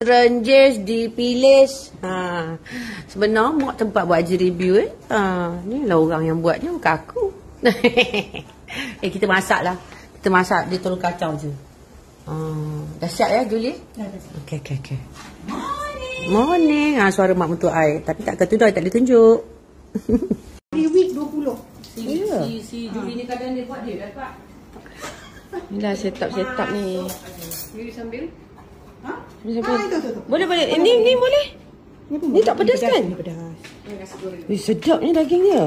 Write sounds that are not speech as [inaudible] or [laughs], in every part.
Renjes dipilih. Ha. Sebenar mak tempat buat je review eh. Ha. Ni lah orang yang buatnya bukan aku. [laughs] eh kita masak lah. Kita masak dia telur kacau je. Ha. Dah siap ya Julie? Dah, dah. Okay, okay, okay. Morning. Morning. Ha, suara mak mentua air. Tapi tak kata tu tak boleh tunjuk. [laughs] Di week 20. Si, yeah. si, si Julie ni kadang dia buat dia dapat. Inilah setup-setup ni. Ni sambil. Ha? Ah, boleh boleh. Eh, ni ni boleh. Ni tak pedas kan? Ni pedas. Eh, sedapnya daging dia.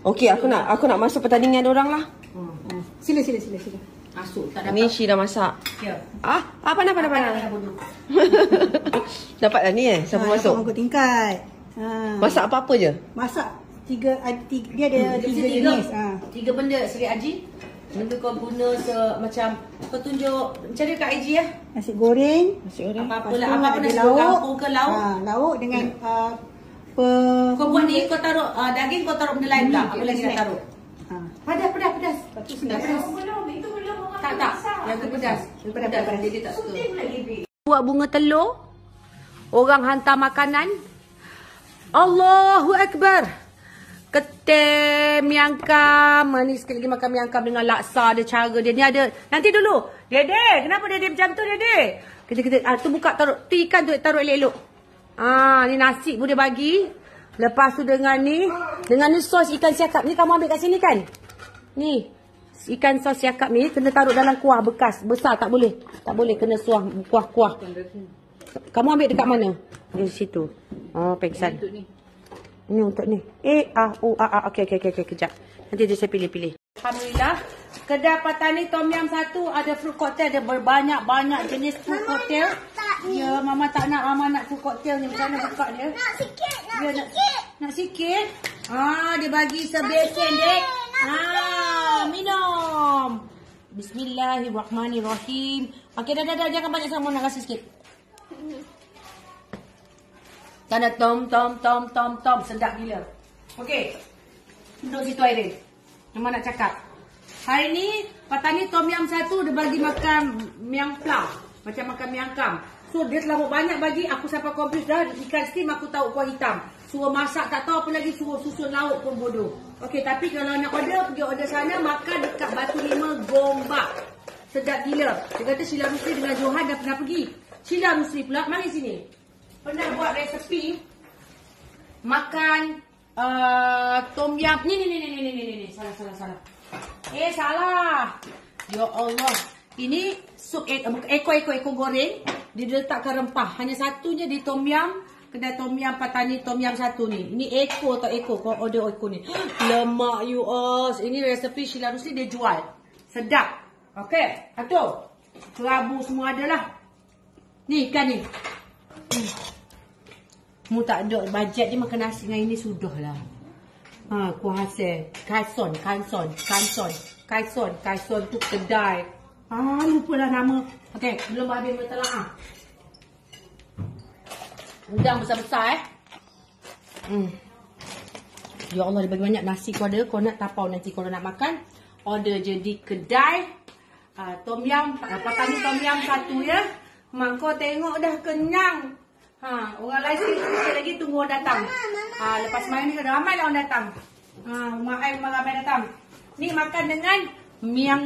Okey, aku nak aku nak masuk pertandingan dia orang lah. Hmm. Sila sila sila sila. Masuk tak dapat. Ni Shi dah masak. Ya. Ah, apa nak apa nak Dapat dah ni eh, siapa ha, masuk? Dapat tingkat. Ha. Masak apa-apa je? Masak tiga, tiga dia ada Hmm, tiga, tiga, jenis. Ha. tiga benda Sri Haji. Benda kau guna se, macam kau tunjuk macam mana kat IG ya? Nasi goreng. Nasi goreng. Apa-apa lah, tu apa-apa ada nasi lauk. goreng kampung ke lauk. Ha, lauk dengan uh, pe, Kau buat ni kau taruh uh, daging kau taruh benda lain pula. Apa lagi nak taruh? Ha. Pedas, pedas, pedas. Lepas tu Pedas, pedas. Tak, tak. Yang tu pedas. Pedas, pedas. Dia, dia tak suka. Buat bunga telur. Orang hantar makanan. Allahu Akbar. Ketem miangkam. Manis sekali lagi makan miangkam dengan laksa dia cara dia. Ni ada. Nanti dulu. Dede, kenapa dede macam tu dede? Kita kita ah tu buka taruh tu ikan tu taruh elok-elok. Ah, ni nasi pun dia bagi. Lepas tu dengan ni, dengan ni sos ikan siakap. Ni kamu ambil kat sini kan? Ni. Ikan sos siakap ni kena taruh dalam kuah bekas. Besar tak boleh. Tak boleh kena suah kuah-kuah. Kamu ambil dekat mana? Di situ. Oh, pengsan. Ini untuk ni. Eh, ah, oh, ah, ah. Okey, okey, okey, okey, kejap. Nanti dia saya pilih-pilih. Alhamdulillah. Kedai Patani Tom Yam satu ada fruit cocktail. Ada berbanyak-banyak jenis fruit cocktail. Ya, Mama tak nak. Mama nak fruit cocktail ni. Macam mana buka dia? Nak sikit, nak Dia sikit. Nak sikit? Ah, dia bagi sebesen, dek. Ah, minum. Bismillahirrahmanirrahim. Okey, dah, dah, dah. Jangan banyak sama. Nak kasih sikit. Tanda tom, tom, tom, tom, tom. Sedap gila. Okey. Duduk situ Airin. Mama nak cakap. Hari ni, Patani Tom Yam satu dia bagi makan miang plau. Macam makan miang kam. So, dia terlalu banyak bagi. Aku sampai komplit dah. Ikan steam aku tahu kuah hitam. Suruh masak tak tahu apa lagi. Suruh susun lauk pun bodoh. Okey, tapi kalau nak order, pergi order sana. Makan dekat Batu Lima Gombak. Sedap gila. Dia kata Sheila Rusli dengan Johan dah pernah pergi. Sheila Rusli pula, mari sini. Pernah buat resepi makan uh, tom yam. Ni ni ni ni ni ni ni. Salah salah salah. Eh salah. Ya Allah. Ini sup ek, ekor-ekor ekor goreng. Dia letakkan rempah. Hanya satunya di tom yam. Kedai tom yam Patani tom yam satu ni. Ini ekor atau ekor. Kau order ekor ni. [gasps] Lemak you all. Ini resepi Sheila Rusli dia jual. Sedap. Okey. Atuk. Kerabu semua ada lah. Ni ikan ni. Mu tak ada bajet ni makan nasi dengan ini sudah lah. Ha, hasil. Kaison, kanson, kanson, kaison, kaison tu kedai. Ah, lupa lah nama. Okey, belum habis bertelaah. Udang besar-besar eh. Hmm. Ya Allah, dia bagi banyak nasi kau ada. Kau nak tapau nanti kalau nak makan. Order je di kedai. Uh, tom yam, uh, patani tom yam satu ya. Mak kau tengok dah kenyang. Ha, orang lain sikit, lagi tunggu orang datang. Ha, lepas main ni ramai lah orang datang. Ha, rumah ai memang ramai datang. Ni makan dengan miang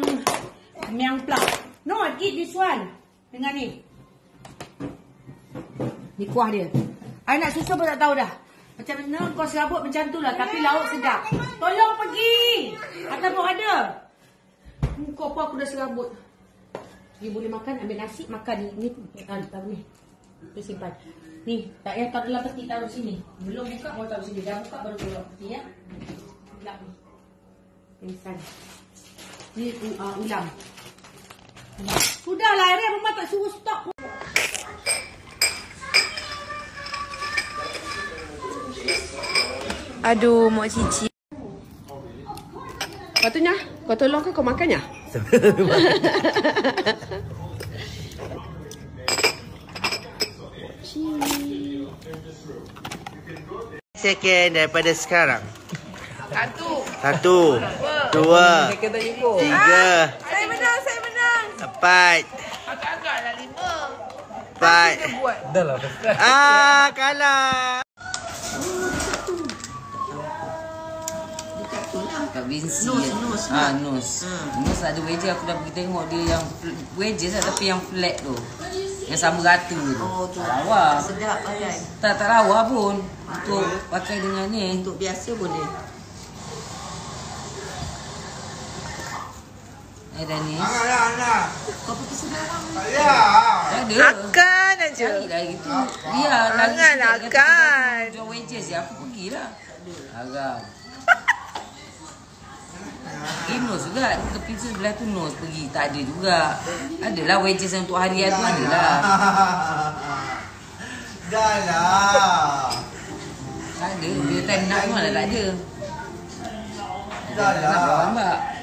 miang plau. No, eat this one. Dengan ni. Ni kuah dia. Ai nak susu pun tak tahu dah. Macam mana kau serabut macam tu lah. Tapi lauk sedap. Tolong pergi. Atas pun ada. Kau apa aku dah serabut. Dia boleh makan, ambil nasi, makan ni. Ni, taruh, taruh ni. Tu simpan. Ni, tak payah taruh dalam peti, taruh sini. Belum buka, baru taruh sini. Dah buka, baru taruh peti ya. Gelap ni. Pingsan. Ni uh, ulam. Sudahlah, Area. Mama tak suruh stop. Aduh, Mak Cici. Patutnya kau tolong ke kau makan ya? [laughs] Second daripada sekarang. Satu. Satu, dua, tiga, Saya menang, saya menang. empat, Agak-agak lah lima. Baik. Dah lah. Ah, kalah. Kat Vinci Nus, nus Ah, nus Nus ada wedges aku dah pergi tengok dia yang Wedges lah tapi yang flat tu. Yang sama rata tu. Oh tu. Tak lawa. Sedap pakai. Tak, tak lawa pun. Untuk pakai dengan ni. Untuk biasa boleh. Eh dah ni. Kau pergi sekarang. Tak ada Akan aja. Cari lah gitu Biar lagi Jangan, akan. Jual wedges ya Aku pergilah. Agak Nus juga. Tepi sebelah tu Nus pergi. Tak ada juga. Adalah yang untuk harian tu adalah. Dah lah. Tak ada. Dia time nak pun malah tak ada. Dah Nak bawa gambar